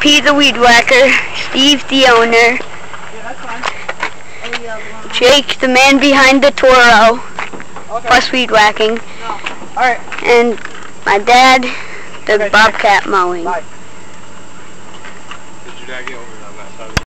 P the weed whacker, Steve the owner, Jake the man behind the Toro, Okay. plus weed whacking, Alright, and my dad, the Okay, bobcat mowing. bye.